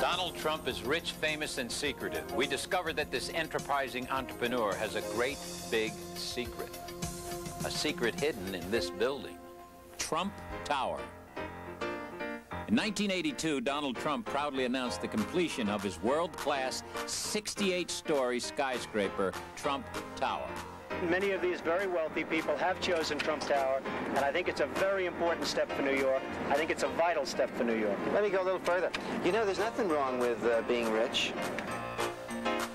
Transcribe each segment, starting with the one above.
Donald Trump is rich, famous, and secretive. We discovered that this enterprising entrepreneur has a great big secret. A secret hidden in this building. Trump Tower. In 1982, Donald Trump proudly announced the completion of his world-class 68-story skyscraper, Trump Tower. Many of these very wealthy people have chosen Trump Tower, and I think it's a very important step for New York. I think it's a vital step for New York. Let me go a little further. You know, there's nothing wrong with uh, being rich.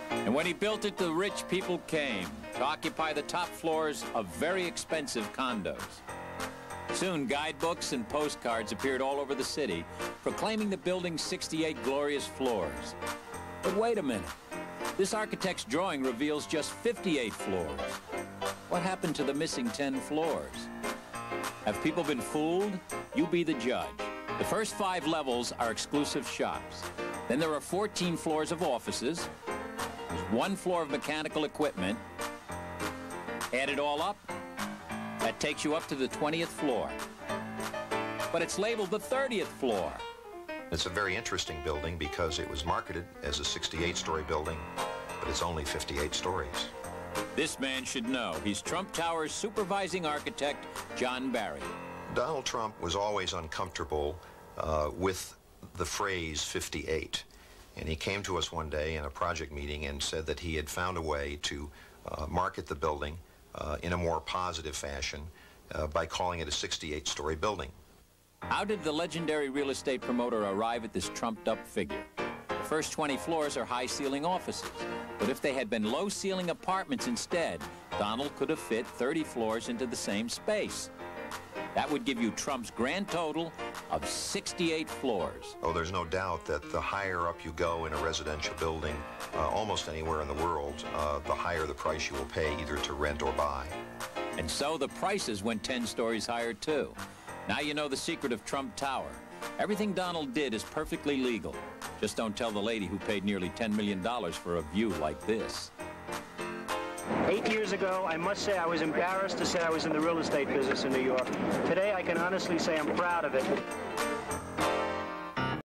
And when he built it, the rich people came to occupy the top floors of very expensive condos. Soon, guidebooks and postcards appeared all over the city, proclaiming the building's 68 glorious floors. But wait a minute. This architect's drawing reveals just 58 floors. What happened to the missing 10 floors? Have people been fooled? You be the judge. The first five levels are exclusive shops. Then there are 14 floors of offices. There's one floor of mechanical equipment. Add it all up, that takes you up to the 20th floor. But it's labeled the 30th floor. It's a very interesting building because it was marketed as a 68-story building, but it's only 58 stories. This man should know. He's Trump Tower's supervising architect, John Barry. Donald Trump was always uncomfortable uh, with the phrase 58. And he came to us one day in a project meeting and said that he had found a way to uh, market the building uh, in a more positive fashion uh, by calling it a 68-story building. How did the legendary real estate promoter arrive at this trumped-up figure? The first 20 floors are high-ceiling offices. But if they had been low-ceiling apartments instead, Donald could have fit 30 floors into the same space. That would give you Trump's grand total of 68 floors. Oh, there's no doubt that the higher up you go in a residential building, uh, almost anywhere in the world, uh, the higher the price you will pay either to rent or buy. And so the prices went 10 stories higher too. Now you know the secret of Trump Tower. Everything Donald did is perfectly legal. Just don't tell the lady who paid nearly $10 million for a view like this. Eight years ago, I must say I was embarrassed to say I was in the real estate business in New York. Today, I can honestly say I'm proud of it.